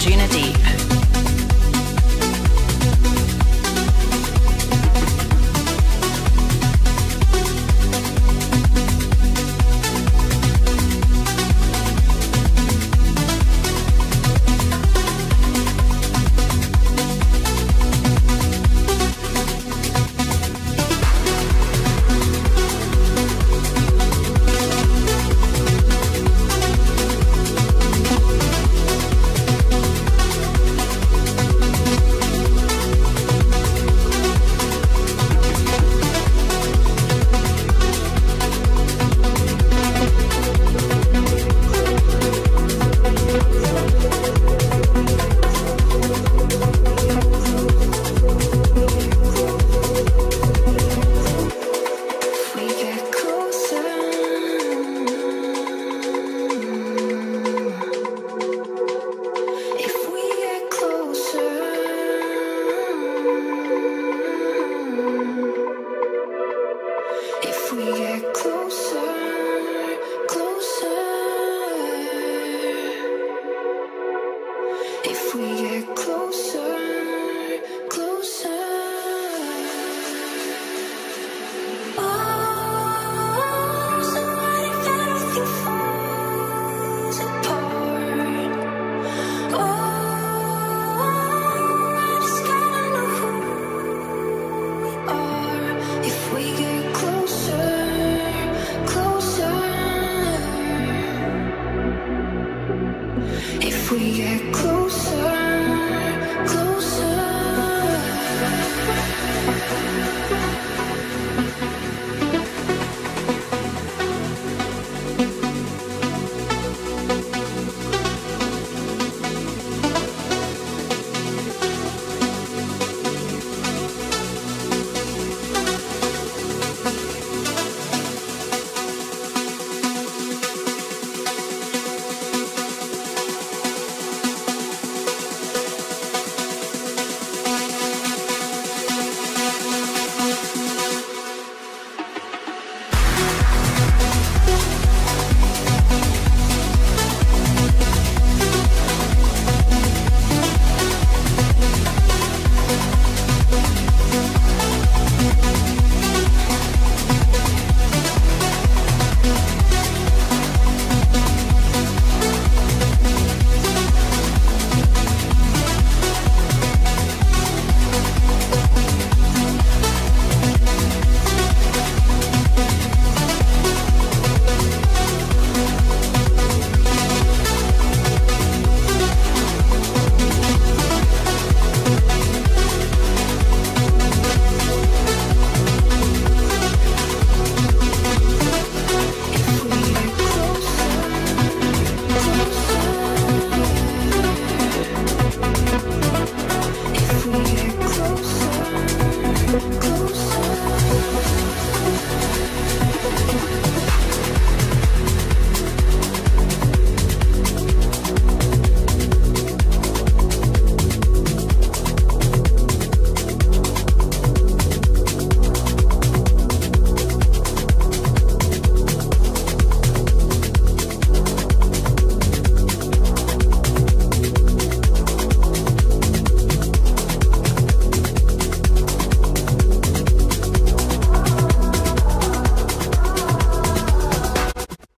Gina Deep. we get closer.